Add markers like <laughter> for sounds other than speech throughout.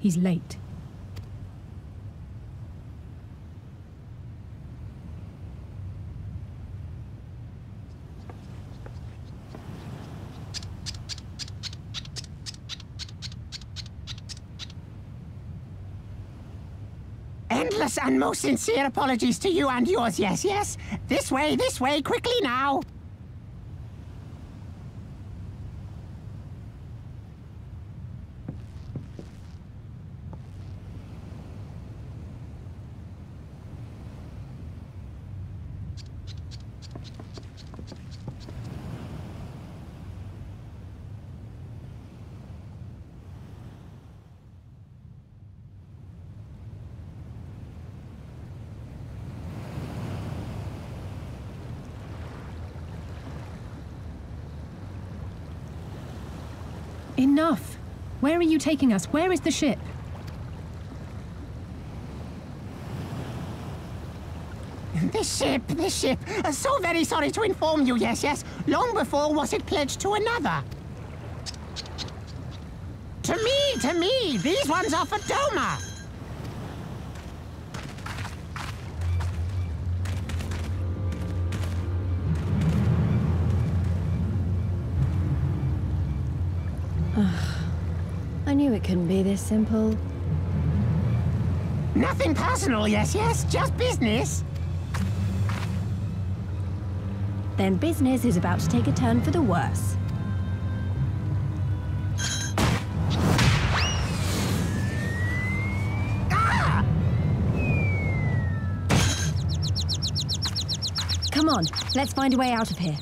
He's late. Endless and most sincere apologies to you and yours, yes, yes. This way, this way, quickly now. Where are you taking us? Where is the ship? This ship, this ship. Uh, so very sorry to inform you, yes, yes. Long before was it pledged to another. To me, to me. These ones are for Doma. I knew it couldn't be this simple. Nothing personal, yes, yes. Just business. Then business is about to take a turn for the worse. Ah! Come on, let's find a way out of here.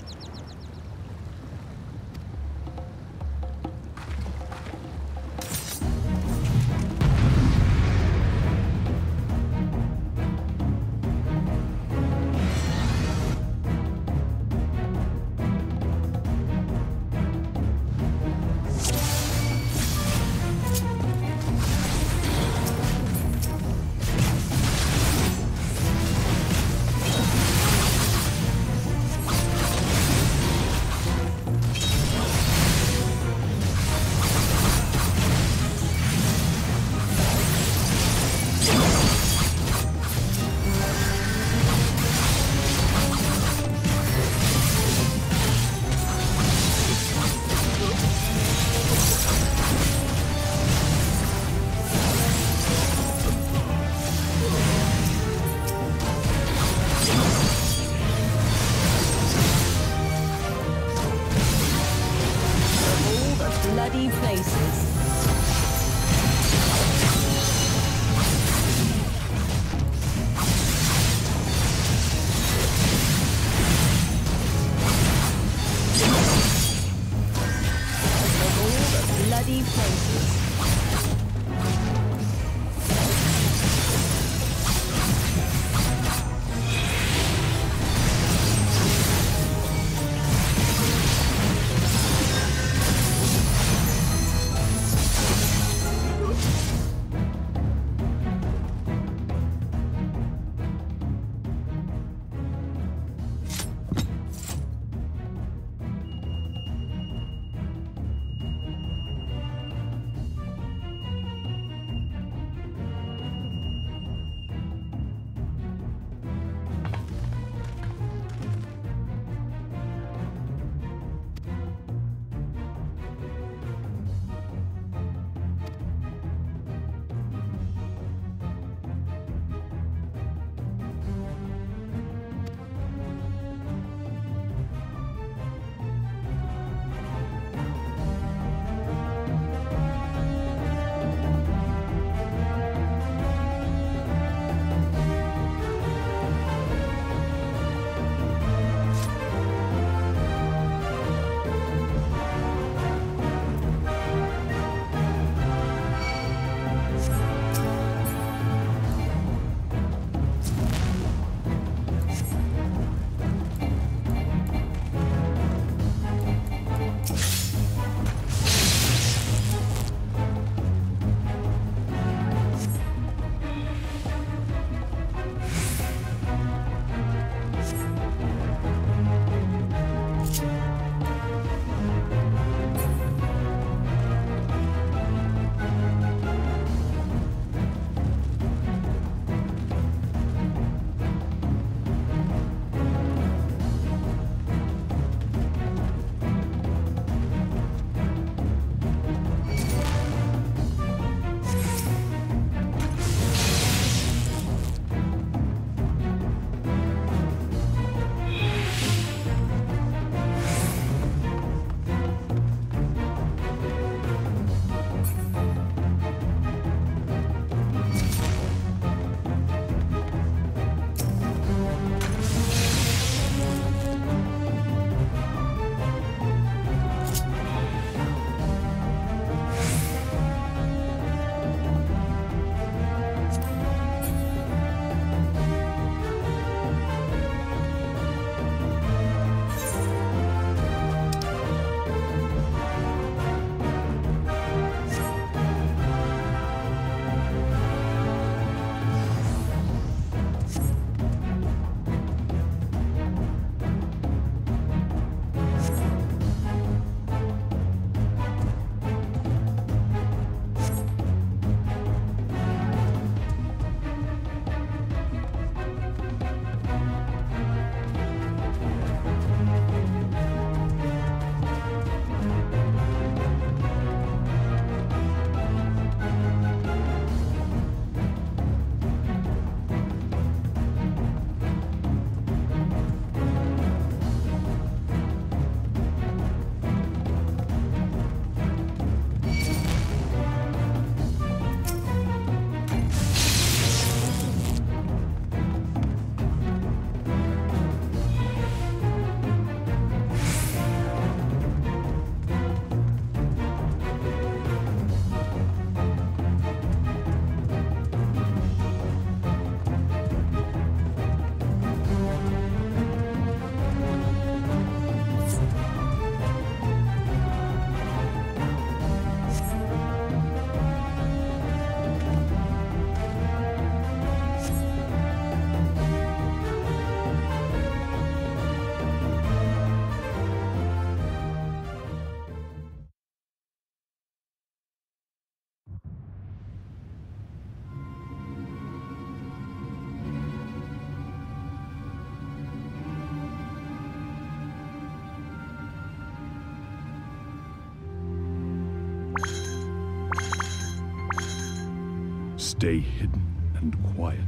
Stay hidden and quiet.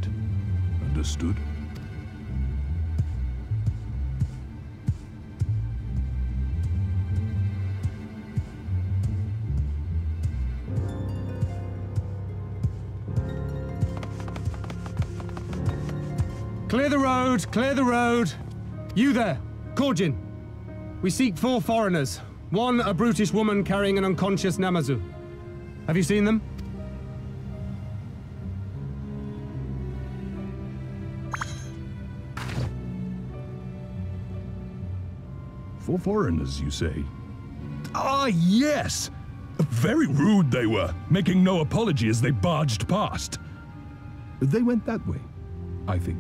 Understood? Clear the road! Clear the road! You there, Kojin. We seek four foreigners. One, a brutish woman carrying an unconscious Namazu. Have you seen them? Four foreigners, you say? Ah, yes! Very rude they were, making no apology as they barged past. They went that way, I think.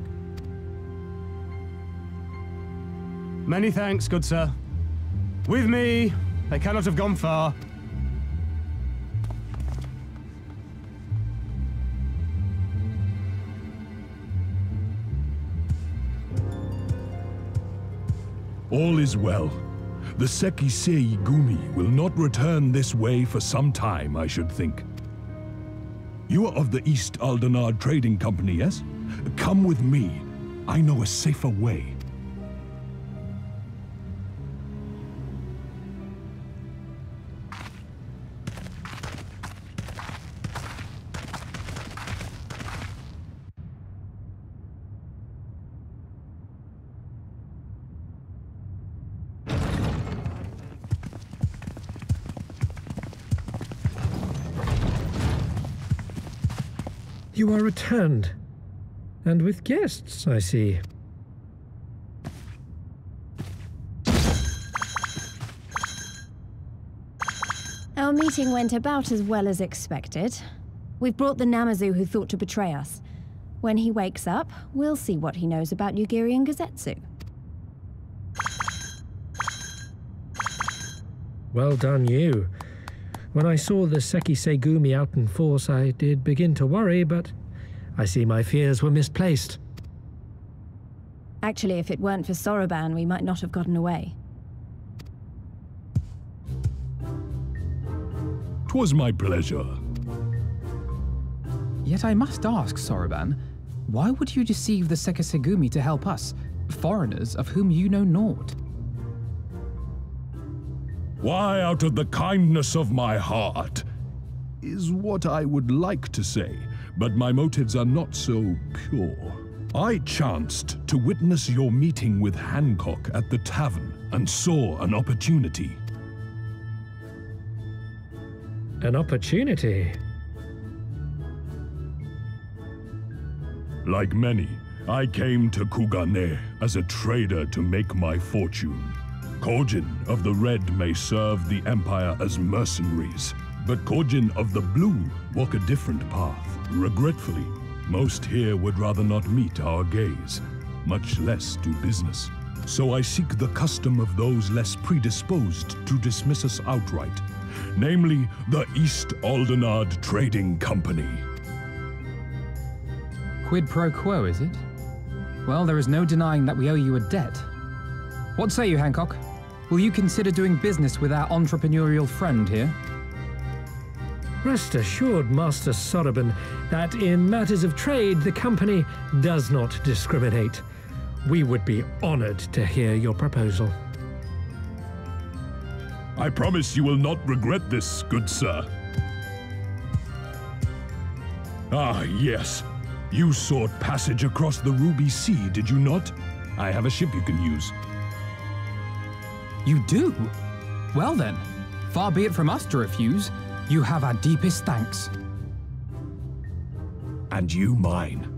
Many thanks, good sir. With me, they cannot have gone far. All is well. The Sekiseigumi will not return this way for some time, I should think. You are of the East Aldenard Trading Company, yes? Come with me. I know a safer way. You are returned. And with guests, I see. Our meeting went about as well as expected. We've brought the Namazu who thought to betray us. When he wakes up, we'll see what he knows about Yugiri and Gosetsu. Well done, you. When I saw the Sekiseigumi out in force, I did begin to worry, but I see my fears were misplaced. Actually, if it weren't for Soroban, we might not have gotten away. Twas my pleasure. Yet I must ask, Soroban, why would you deceive the Sekiseigumi to help us, foreigners of whom you know naught? Why, out of the kindness of my heart, is what I would like to say, but my motives are not so pure. I chanced to witness your meeting with Hancock at the tavern and saw an opportunity. An opportunity. Like many, I came to Kugane as a trader to make my fortune. Kojin of the Red may serve the Empire as mercenaries, but Kojin of the Blue walk a different path. Regretfully, most here would rather not meet our gaze, much less do business. So I seek the custom of those less predisposed to dismiss us outright, namely the East Aldenard Trading Company. Quid pro quo, is it? Well, there is no denying that we owe you a debt. What say you, Hancock? Will you consider doing business with our entrepreneurial friend here? Rest assured, Master Soroban, that in matters of trade, the company does not discriminate. We would be honored to hear your proposal. I promise you will not regret this, good sir. Ah, yes. You sought passage across the Ruby Sea, did you not? I have a ship you can use. You do? Well then, far be it from us to refuse. You have our deepest thanks. And you mine.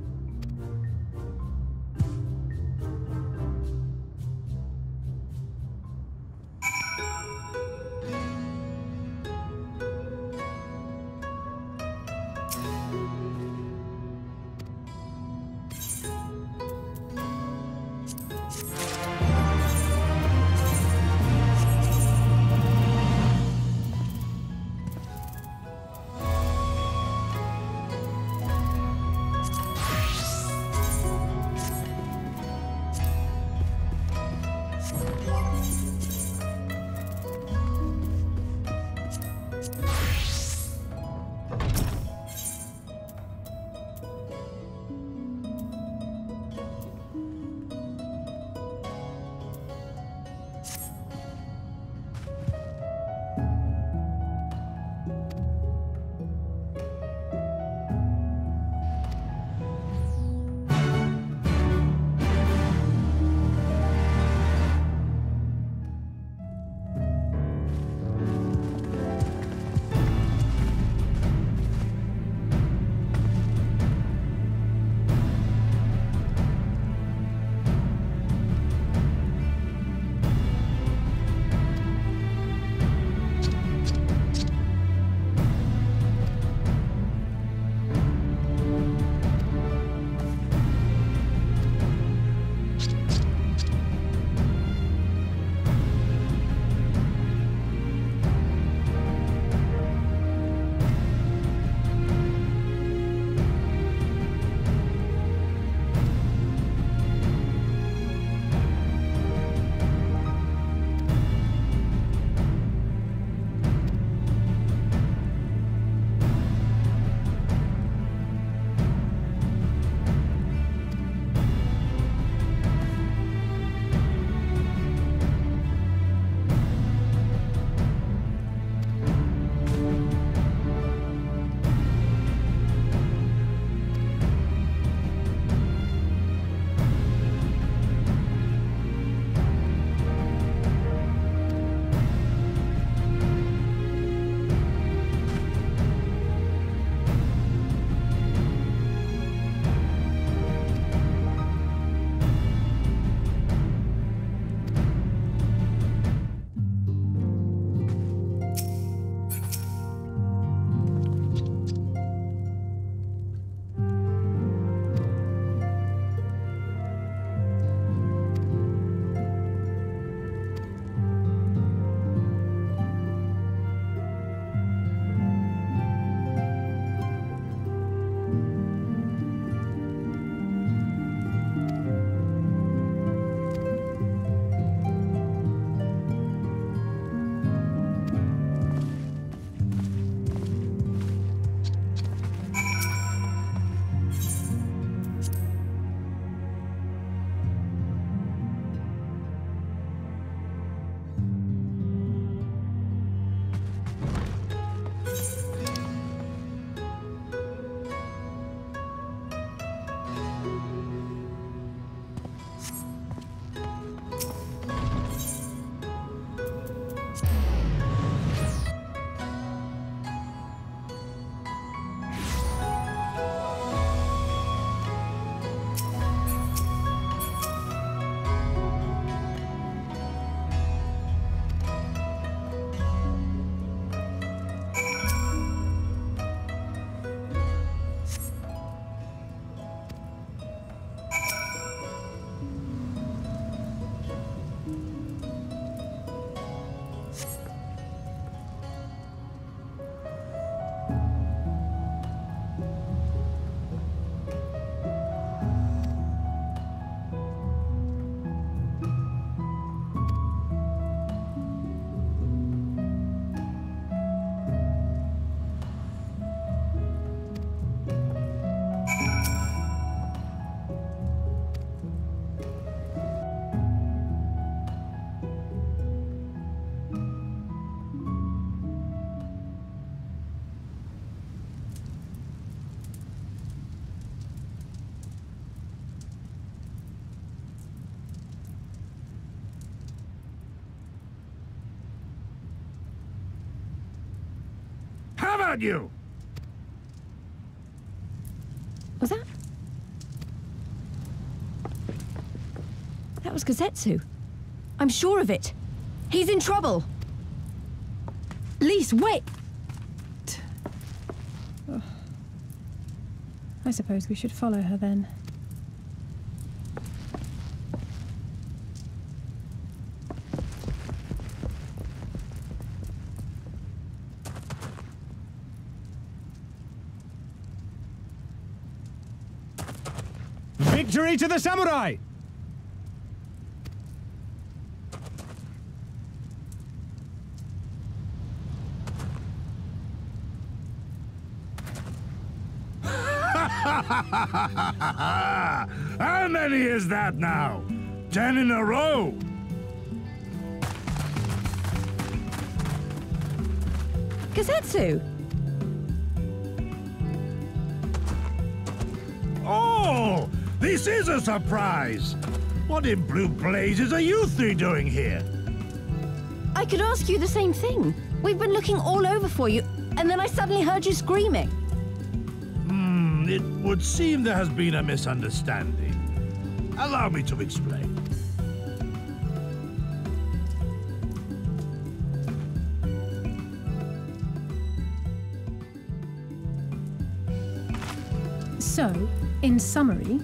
Heard you! Was that? That was Gosetsu. I'm sure of it. He's in trouble. Lise, wait! I suppose we should follow her then. Victory to the samurai! <laughs> How many is that now? Ten in a row? Gosetsu! Oh, this is a surprise! What in blue blazes are you three doing here? I could ask you the same thing. We've been looking all over for you, and then I suddenly heard you screaming. Hmm, it would seem there has been a misunderstanding. Allow me to explain. So, in summary,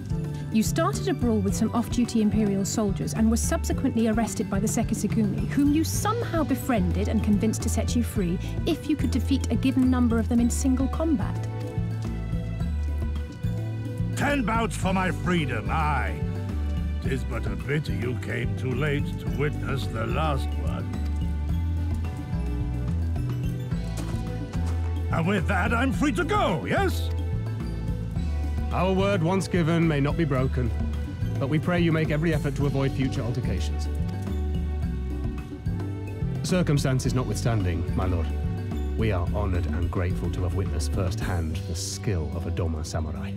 you started a brawl with some off-duty Imperial soldiers and were subsequently arrested by the Sekiseigumi, whom you somehow befriended and convinced to set you free if you could defeat a given number of them in single combat. Ten bouts for my freedom, aye. Tis but a pity you came too late to witness the last one. And with that, I'm free to go, yes? Our word once given may not be broken, but we pray you make every effort to avoid future altercations. Circumstances notwithstanding, my lord, we are honored and grateful to have witnessed firsthand the skill of a Doma samurai.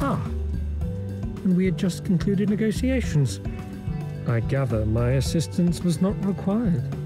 Ah, and we had just concluded negotiations. I gather my assistance was not required.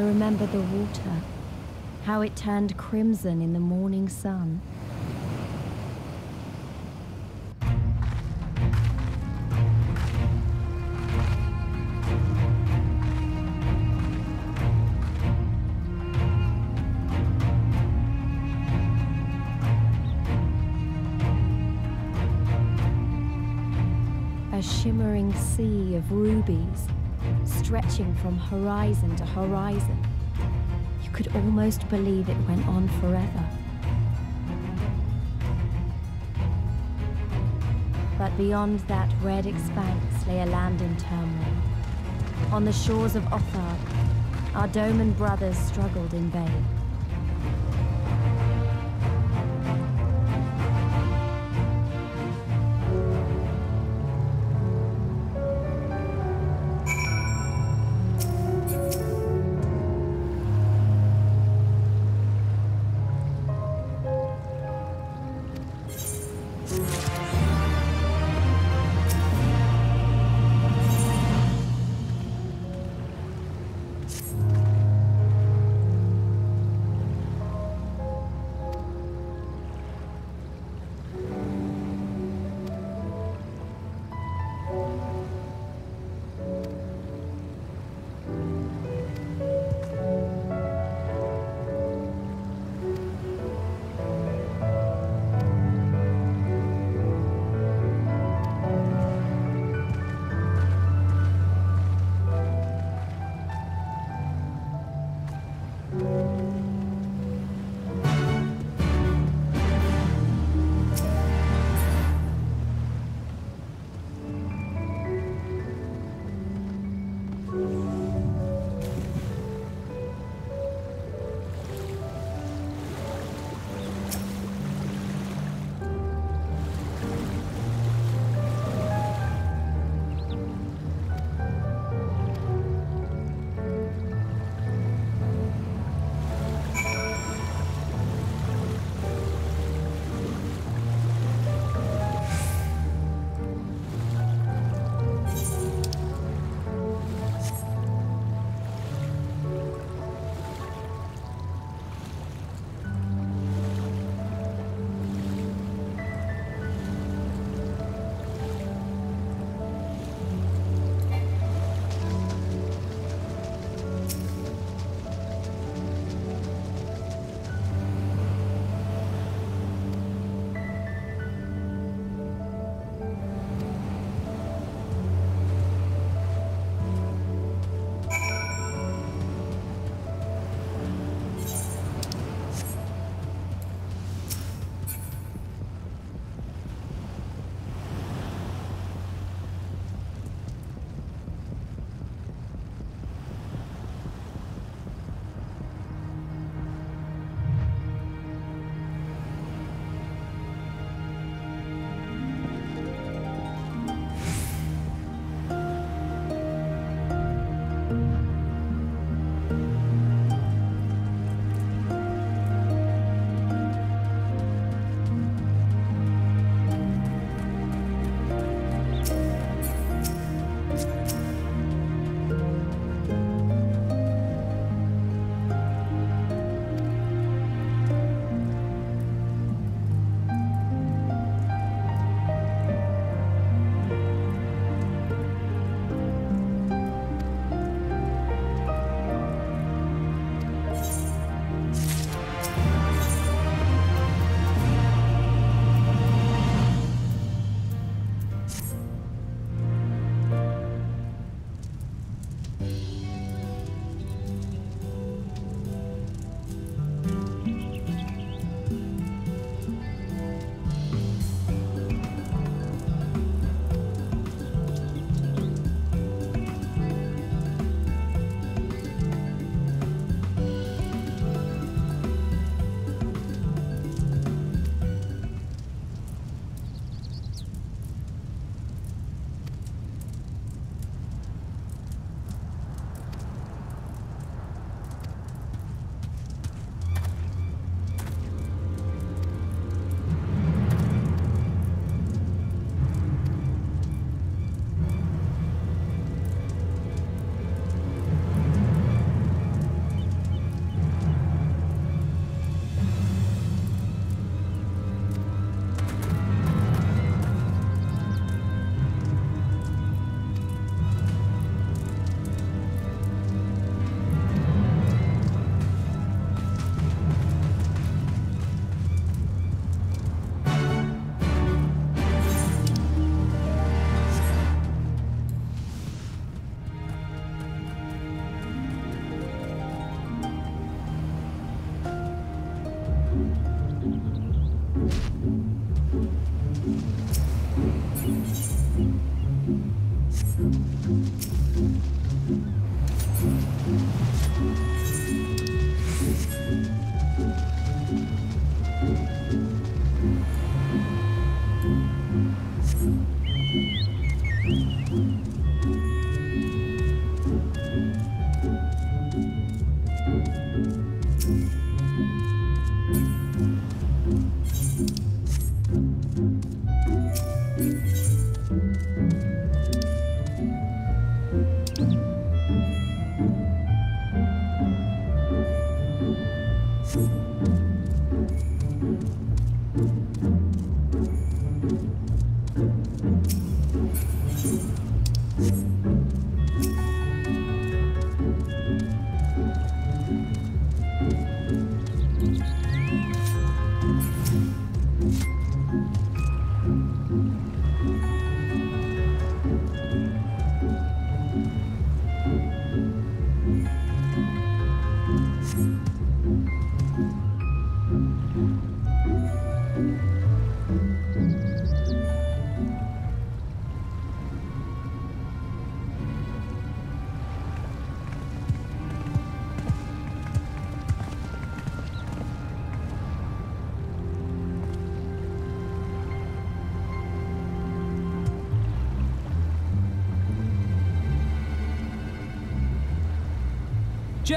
I remember the water, how it turned crimson in the morning sun. A shimmering sea of rubies, stretching from horizon to horizon. You could almost believe it went on forever. But beyond that red expanse lay a land in turmoil. On the shores of Othard, our Doman brothers struggled in vain.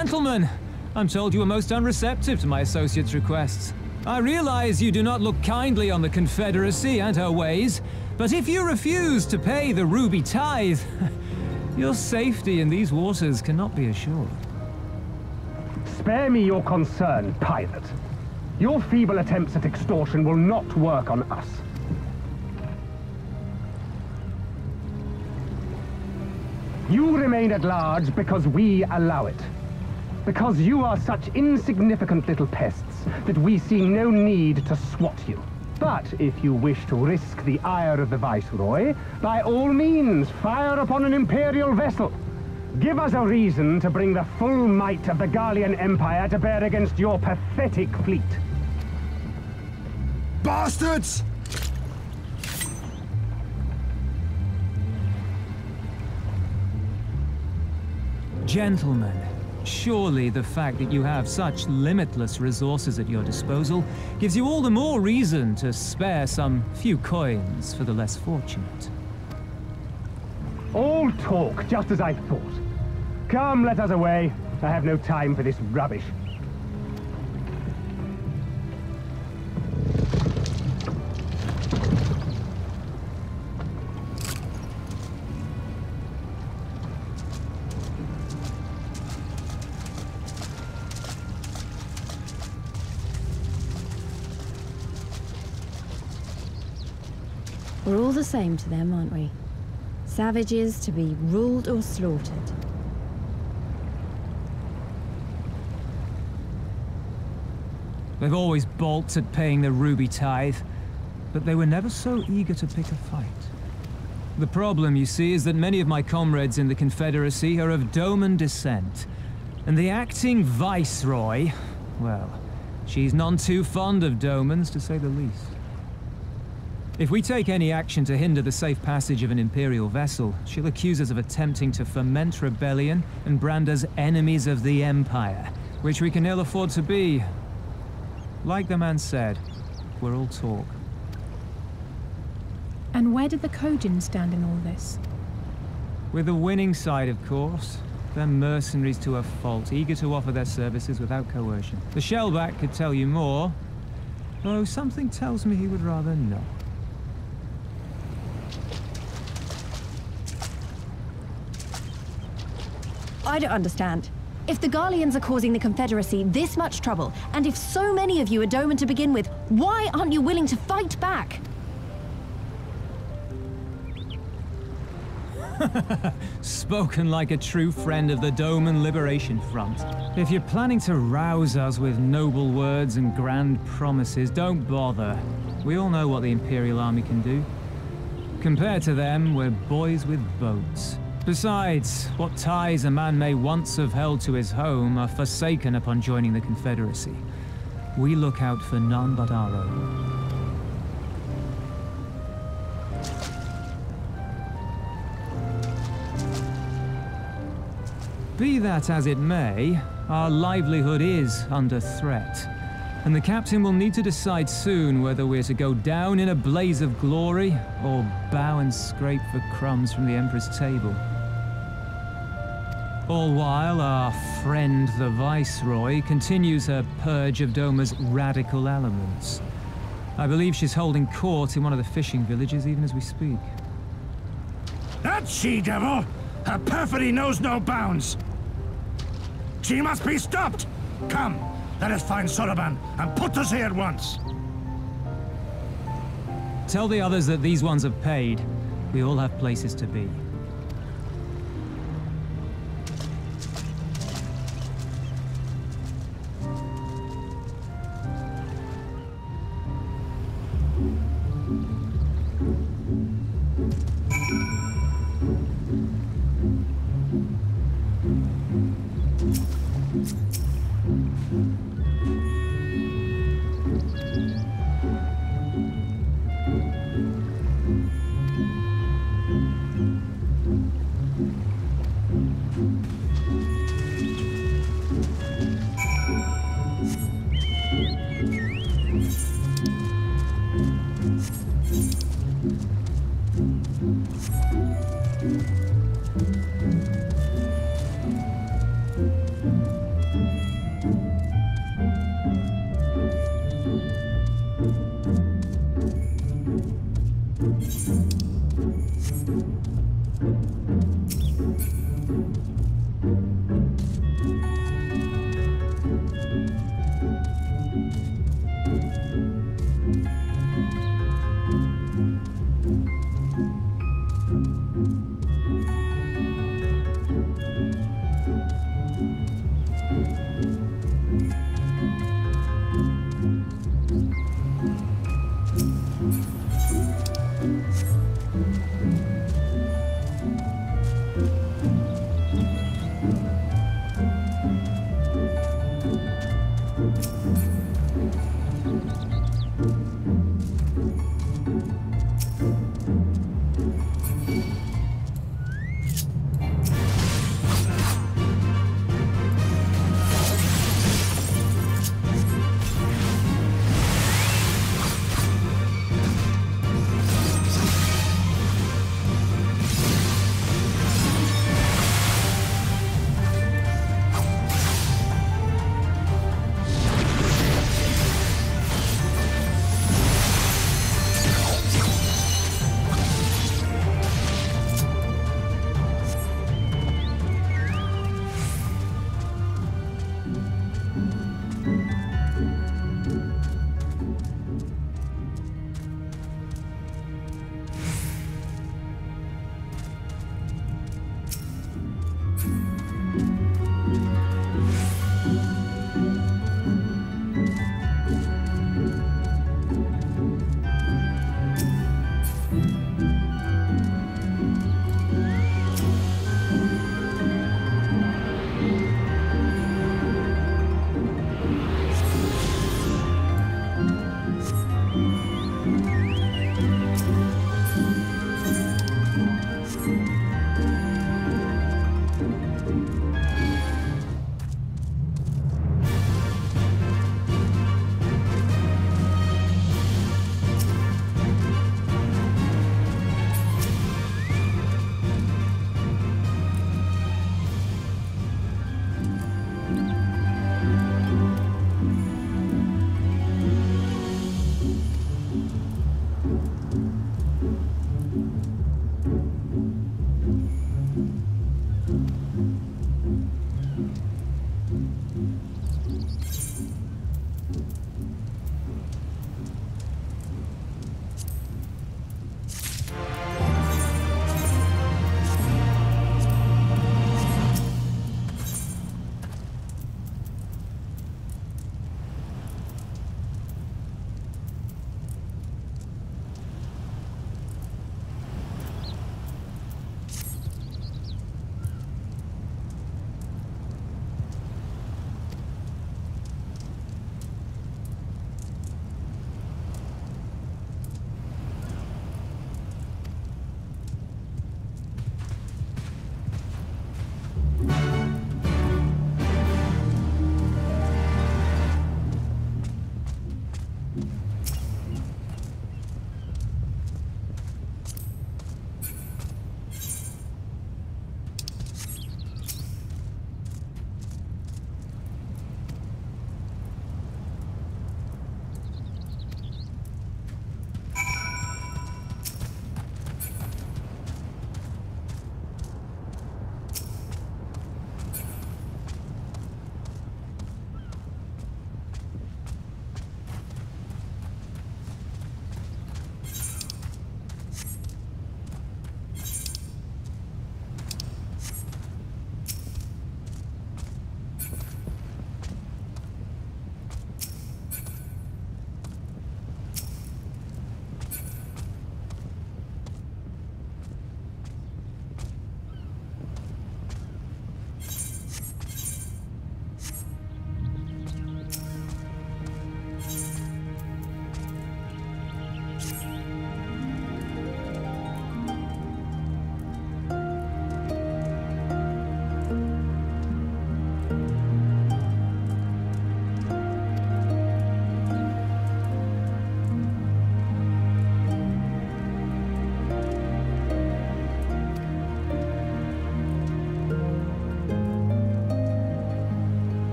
Gentlemen, I'm told you are most unreceptive to my associate's requests. I realize you do not look kindly on the Confederacy and her ways, but if you refuse to pay the ruby tithe, <laughs> your safety in these waters cannot be assured. Spare me your concern, pilot. Your feeble attempts at extortion will not work on us. You remain at large because we allow it. Because you are such insignificant little pests that we see no need to swat you. But if you wish to risk the ire of the Viceroy, by all means, fire upon an Imperial vessel. Give us a reason to bring the full might of the Garlean Empire to bear against your pathetic fleet. Bastards! Gentlemen, surely the fact that you have such limitless resources at your disposal gives you all the more reason to spare some few coins for the less fortunate. All talk, just as I thought. Come, let us away. I have no time for this rubbish. Same to them, aren't we? Savages to be ruled or slaughtered. They've always balked at paying the ruby tithe, but they were never so eager to pick a fight. The problem, you see, is that many of my comrades in the Confederacy are of Doman descent, and the acting viceroy, well, she's none too fond of Domans, to say the least. If we take any action to hinder the safe passage of an Imperial vessel, she'll accuse us of attempting to foment rebellion and brand us enemies of the Empire, which we can ill afford to be. Like the man said, we're all talk. And where did the Kojin stand in all this? With the winning side, of course. They're mercenaries to a fault, eager to offer their services without coercion. The Shellback could tell you more, though something tells me he would rather not. I don't understand. If the Garleans are causing the Confederacy this much trouble, and if so many of you are Doman to begin with, why aren't you willing to fight back? <laughs> Spoken like a true friend of the Doman Liberation Front. If you're planning to rouse us with noble words and grand promises, don't bother. We all know what the Imperial Army can do. Compared to them, we're boys with boats. Besides, what ties a man may once have held to his home are forsaken upon joining the Confederacy. We look out for none but our own. Be that as it may, our livelihood is under threat. And the captain will need to decide soon whether we're to go down in a blaze of glory or bow and scrape for crumbs from the Emperor's table. All while our friend the Viceroy continues her purge of Doma's radical elements. I believe she's holding court in one of the fishing villages even as we speak. That she-devil! Her perfidy knows no bounds! She must be stopped! Come, let us find Soroban and put us here at once! Tell the others that these ones have paid. We all have places to be.